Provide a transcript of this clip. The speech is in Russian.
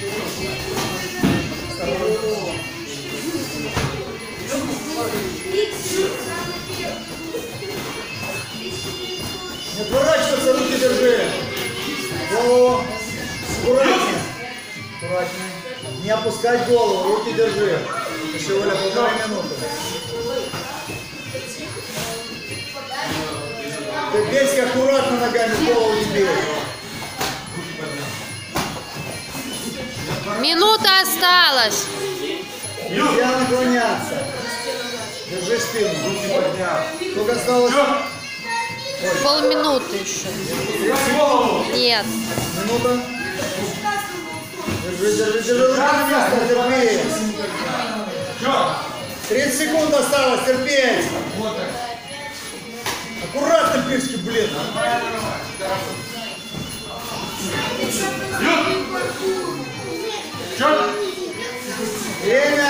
Не отворачиваться, руки держи. Голову. Аккуратнее. Аккуратнее. Не опускать голову, руки держи. Еще Оля полторы минуты. Ты бейся аккуратно ногами голову не бей. Минута осталась. Нельзя наклоняться. Держи спину. Сколько осталось? Полминуты еще. Нет. Минута. Держи, держи, держи. Руки на место, терпи. 30 секунд осталось, терпеть. Аккуратно, пешки, блин. Shut. Amen.